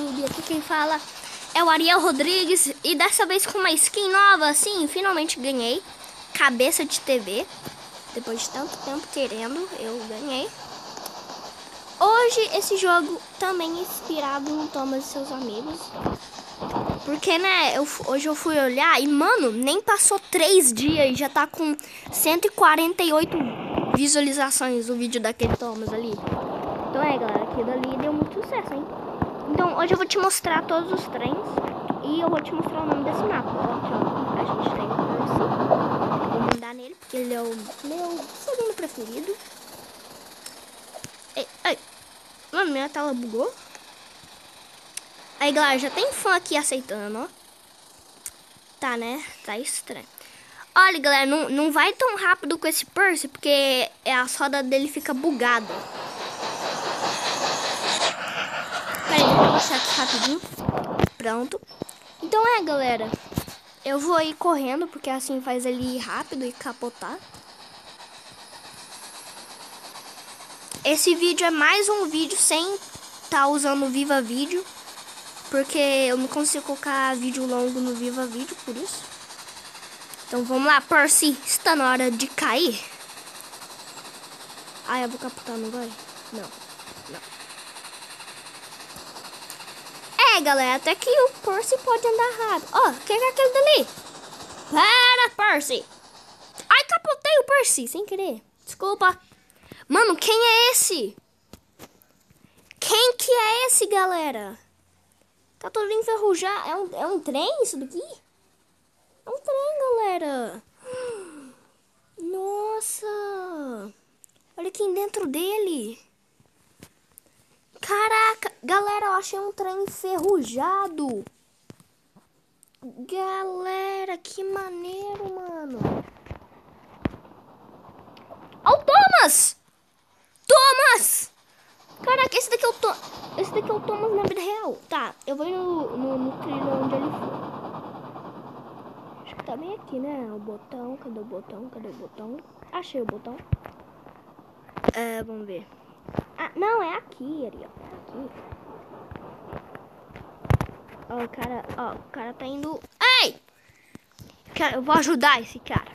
YouTube. Aqui quem fala é o Ariel Rodrigues. E dessa vez com uma skin nova, assim, finalmente ganhei. Cabeça de TV. Depois de tanto tempo querendo, eu ganhei. Hoje esse jogo também é inspirado no Thomas e seus amigos. Porque, né, eu, hoje eu fui olhar e, mano, nem passou três dias e já tá com 148 visualizações o vídeo daquele Thomas ali. Então é, galera, aquilo ali deu muito sucesso, hein? Então, hoje eu vou te mostrar todos os trens e eu vou te mostrar o nome desse mapa. Ó, a gente tem o. Vou mandar nele porque ele é o meu segundo preferido. Ei. Mano, minha tela bugou. Aí, galera, já tem fã aqui aceitando, ó. Tá, né? Tá estranho. Olha, galera, não, não vai tão rápido com esse Percy, porque a roda dele fica bugada. Peraí, deixa eu aqui rapidinho. Pronto. Então é, galera. Eu vou ir correndo, porque assim faz ele ir rápido e capotar. Esse vídeo é mais um vídeo sem tá usando Viva Vídeo. Porque eu não consigo colocar vídeo longo no Viva Vídeo, por isso. Então vamos lá, Percy. Está na hora de cair. Ai, eu vou capotar, não vai? Não. É, galera, até que o Percy pode andar rápido. Ó, oh, quem é aquele dali? Para, Percy. Ai, capotei o Percy, sem querer. Desculpa. Mano, quem é esse? Quem que é esse, galera? Tá todo enferrujado. É um, é um trem isso daqui? É um trem, galera. Nossa. Olha aqui dentro dele. Caraca. Galera, eu achei um trem enferrujado. Galera, que maneiro, mano. Ó o Thomas! Thomas! Caraca, esse daqui é o Thomas. Esse daqui é o Thomas na vida real. Tá, eu vou no, no, no trilho onde ele foi. Acho que tá bem aqui, né? O botão, cadê o botão? Cadê o botão? Achei o botão. É, vamos ver. Ah, não, é aqui, Ariel. É aqui. Ó, o cara, ó, o cara tá indo... Ei! Cara, eu vou ajudar esse cara.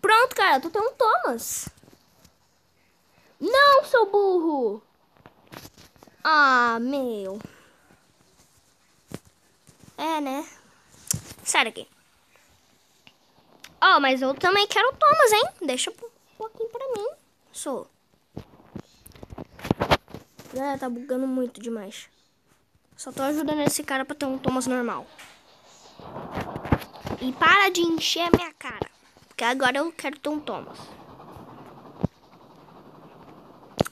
Pronto, cara, tu tem um Thomas. Não, seu burro! Ah, meu. É, né? Sai daqui. Ó, oh, mas eu também quero o Thomas, hein? Deixa um pouquinho pra mim. Sou. É, tá bugando muito demais. Só tô ajudando esse cara pra ter um Thomas normal. E para de encher a minha cara. Porque agora eu quero ter um Thomas.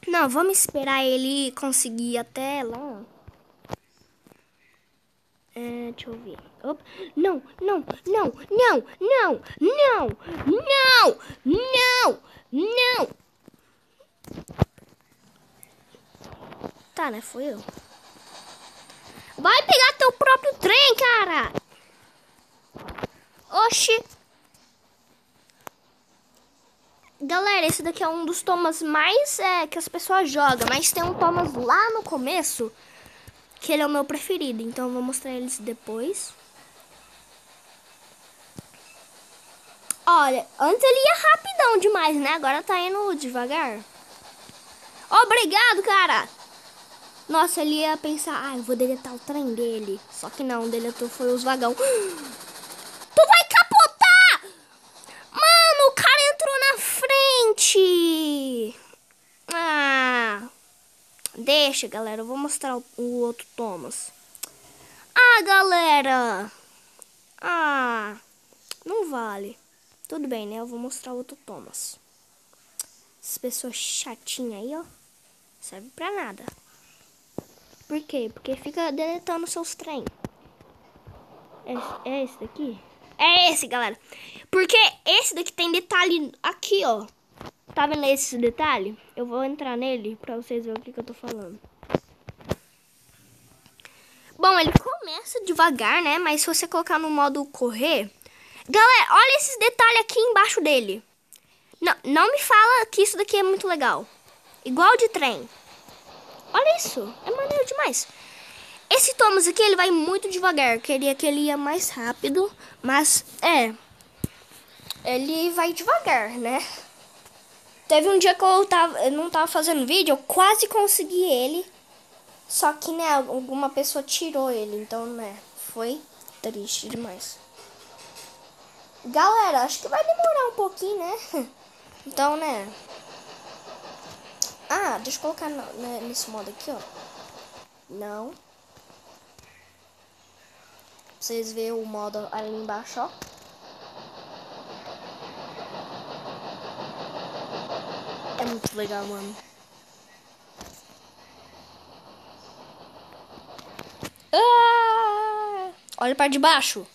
Não, vamos esperar ele conseguir até lá. É, deixa eu ver. Opa. Não, não, não, não, não, não, não, não, não. Tá, né? Foi eu. Vai pegar teu próprio trem, cara. Oxi. Galera, esse daqui é um dos Thomas mais é, que as pessoas jogam. Mas tem um Thomas lá no começo que ele é o meu preferido. Então eu vou mostrar eles depois. Olha, antes ele ia rapidão demais, né? Agora tá indo devagar. Obrigado, cara! Nossa, ele ia pensar, ah, eu vou deletar o trem dele. Só que não, deletou foi os vagão. Tu vai capotar! Mano, o cara entrou na frente! Ah... Deixa, galera. Eu vou mostrar o, o outro Thomas. Ah, galera. Ah, não vale. Tudo bem, né? Eu vou mostrar o outro Thomas. Essas pessoas chatinhas aí, ó. Serve pra nada. Por quê? Porque fica deletando seus trem. É, é esse daqui? É esse, galera. Porque esse daqui tem detalhe aqui, ó. Tá vendo esse detalhe? Eu vou entrar nele pra vocês verem o que, que eu tô falando. Bom, ele começa devagar, né? Mas se você colocar no modo correr... Galera, olha esses detalhes aqui embaixo dele. Não, não me fala que isso daqui é muito legal. Igual de trem. Olha isso, é maneiro demais. Esse Thomas aqui, ele vai muito devagar. Queria que ele ia mais rápido, mas é. Ele vai devagar, né? Teve um dia que eu, tava, eu não tava fazendo vídeo, eu quase consegui ele. Só que, né, alguma pessoa tirou ele, então, né, foi triste demais. Galera, acho que vai demorar um pouquinho, né? Então, né. Ah, deixa eu colocar no, né, nesse modo aqui, ó. Não. Vocês verem o modo ali embaixo, ó. É muito legal, mano. Ah! Olha para de baixo.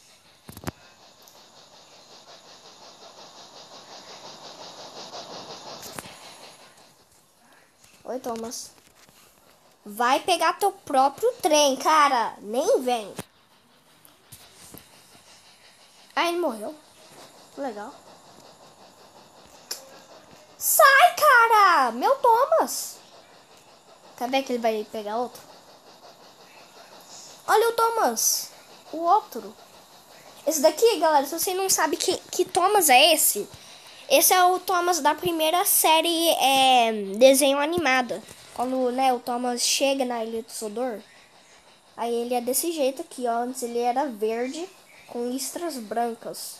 Oi, Thomas. Vai pegar teu próprio trem, cara. Nem vem. Ah, ele morreu. Legal. Sai, cara! Meu Thomas! Cadê que ele vai pegar outro? Olha o Thomas. O outro. Esse daqui, galera, se você não sabe que, que Thomas é esse, esse é o Thomas da primeira série é, desenho animada. Quando né, o Thomas chega na Ilha do Sodor, aí ele é desse jeito aqui, ó. Antes ele era verde com listras brancas.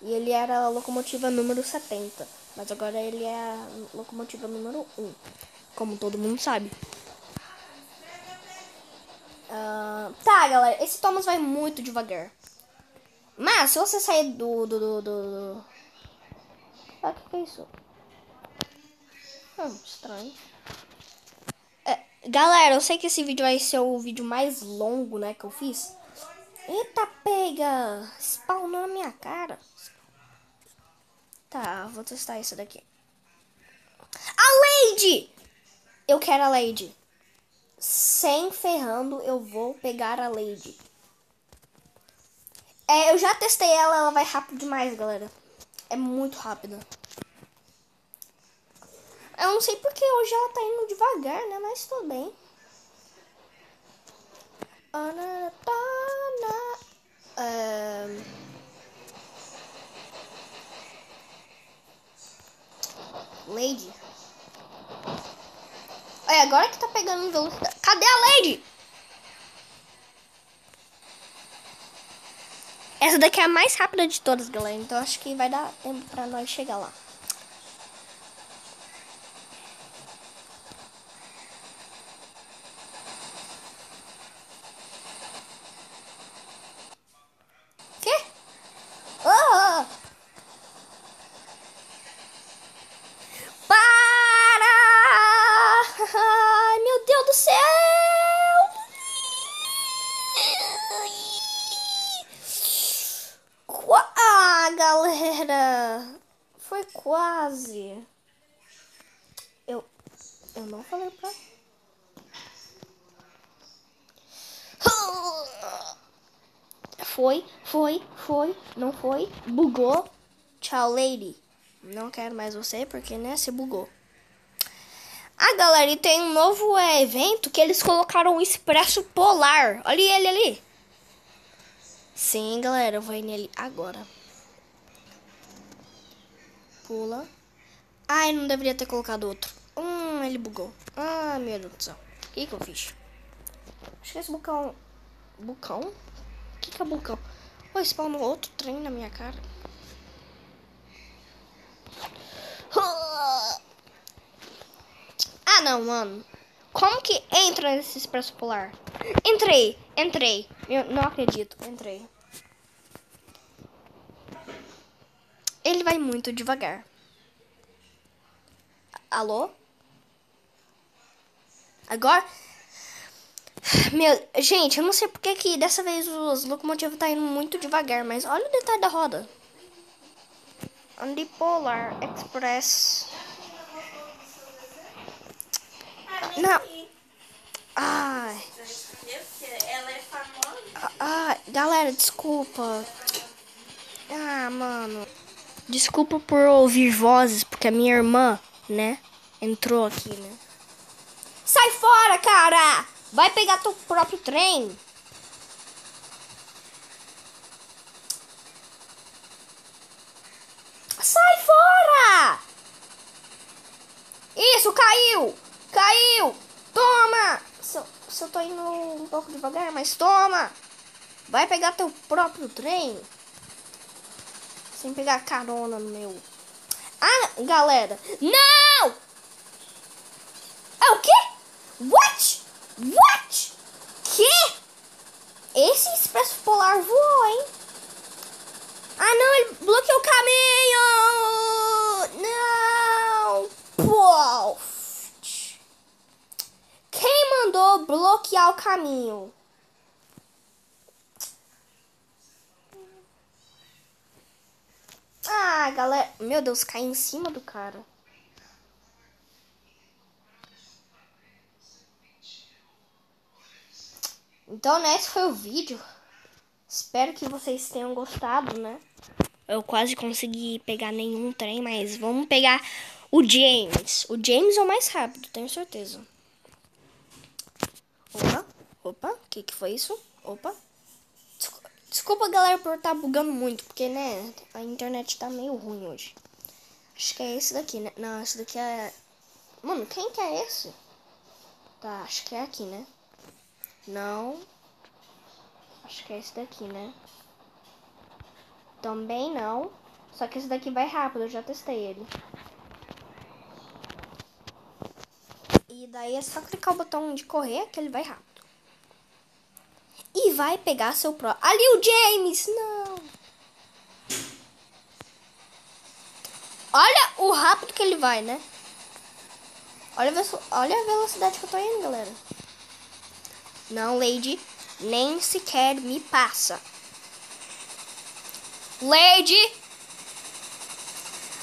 E ele era a locomotiva número 70. Mas agora ele é a locomotiva número 1. Como todo mundo sabe. Uh, tá, galera. Esse Thomas vai muito devagar. Mas se você sair do. do, do, do, do... Ah, o que, que é isso? Hum, estranho. É, galera, eu sei que esse vídeo vai ser o vídeo mais longo, né, que eu fiz. Eita, pega! Spawnou na minha cara. Tá, vou testar isso daqui. A Lady! Eu quero a Lady. Sem ferrando, eu vou pegar a Lady. É, eu já testei ela, ela vai rápido demais, galera. É muito rápida. Eu não sei porque hoje ela tá indo devagar, né? Mas tudo bem. Ana Um... Lady. Olha, agora que tá pegando velocidade. Cadê a Lady? Essa daqui é a mais rápida de todas, galera. Então acho que vai dar tempo pra nós chegar lá. Foi quase. Eu, eu não falei pra... Foi, foi, foi, não foi, bugou. Tchau, lady. Não quero mais você porque, né, se bugou. Ah, galera, e tem um novo é, evento que eles colocaram o Expresso Polar. Olha ele ali. Sim, galera, eu vou nele agora pula. Ai, não deveria ter colocado outro. Hum, ele bugou. Ah, meu Deus do céu. O que, que eu fiz? Acho que esse bucão... Bucão? O que, que é bucão? Pô, spawnou outro trem na minha cara. Ah, não, mano. Como que entra nesse expresso polar? Entrei, entrei. Eu não acredito, entrei. Ele vai muito devagar. Alô? Agora. Meu, gente, eu não sei porque que dessa vez os locomotivos tá indo muito devagar, mas olha o detalhe da roda. Andipolar Express. Não. Ai. Ah, galera, desculpa. Ah, mano. Desculpa por ouvir vozes, porque a minha irmã, né, entrou aqui, né? Sai fora, cara! Vai pegar teu próprio trem. Sai fora! Isso, caiu! Caiu! Toma! Se eu, se eu tô indo um pouco devagar, mas toma! Vai pegar teu próprio trem. Sem pegar carona no meu. Ah, galera. Não! É o quê? What? What? Que? Esse expresso polar voou, hein? Ah, não, ele bloqueou o caminho! Não! Pô! Mandou bloquear o caminho? Ah, galera. Meu Deus, cai em cima do cara. Então, né, esse foi o vídeo. Espero que vocês tenham gostado, né? Eu quase consegui pegar nenhum trem, mas vamos pegar o James. O James é o mais rápido, tenho certeza. Opa, opa, o que que foi isso? Opa. Desculpa, galera, por estar tá bugando muito, porque, né, a internet tá meio ruim hoje. Acho que é esse daqui, né? Não, esse daqui é... Mano, quem que é esse? Tá, acho que é aqui, né? Não. Acho que é esse daqui, né? Também não. Só que esse daqui vai rápido, eu já testei ele. E daí é só clicar o botão de correr que ele vai rápido. E vai pegar seu pró. Ali o James! Não! Olha o rápido que ele vai, né? Olha, olha a velocidade que eu tô indo, galera. Não, Lady. Nem sequer me passa. Lady!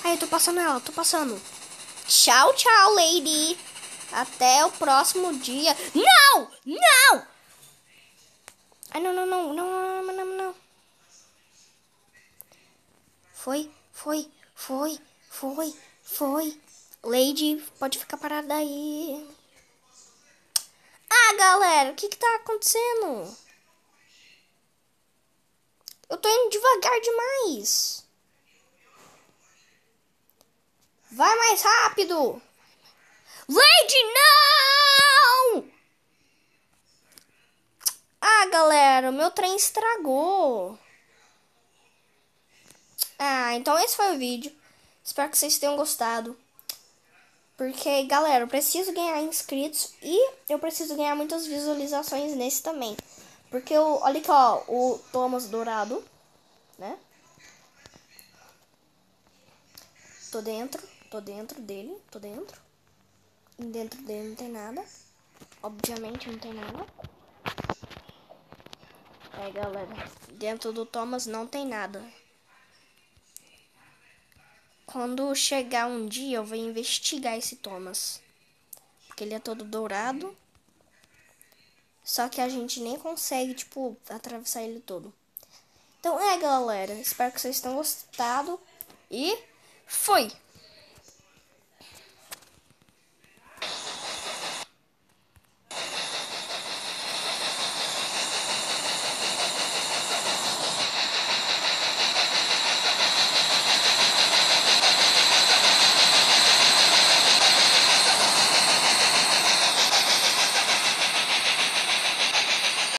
Ai, eu tô passando ela, tô passando. Tchau, tchau, Lady. Até o próximo dia. Não! Não! Ai, não, não, não, não, não, não, não. Foi, foi, foi, foi, foi. Lady, pode ficar parada aí. Ah, galera, o que que tá acontecendo? Eu tô indo devagar demais. Vai mais rápido. Lady, não! Ah, galera, o meu trem estragou. Ah, então esse foi o vídeo. Espero que vocês tenham gostado. Porque, galera, eu preciso ganhar inscritos e eu preciso ganhar muitas visualizações nesse também. Porque, eu, olha aqui, ó, o Thomas Dourado, né? Tô dentro, tô dentro dele, tô dentro. Dentro dele não tem nada. Obviamente não tem nada. É, galera, dentro do Thomas não tem nada. Quando chegar um dia, eu vou investigar esse Thomas. Porque ele é todo dourado. Só que a gente nem consegue, tipo, atravessar ele todo. Então é, galera. Espero que vocês tenham gostado. E fui!